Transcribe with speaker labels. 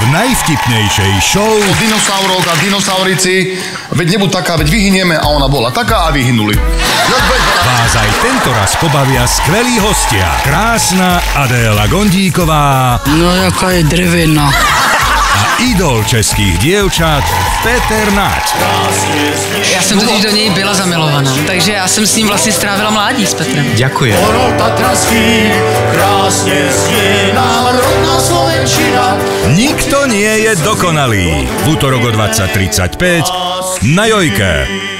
Speaker 1: v najvtipnejšej show
Speaker 2: o dinosauroch a dinosaurici, veď nebuď taká, veď vyhynieme a ona bola taká a vyhynuli.
Speaker 1: vás aj tento raz pobavia skvelí hostia. Krásna Adéla Gondíková
Speaker 3: No jaká je drevená.
Speaker 1: a idol českých dievčat Peter Nať.
Speaker 3: Já jsem totiž do něj byla zamilovaná, takže já jsem s ním vlastně strávila mládí s Petrem.
Speaker 4: Tatranský, krásne
Speaker 1: Nikto nie je dokonalý. V útorok o 20.35 na Jojke.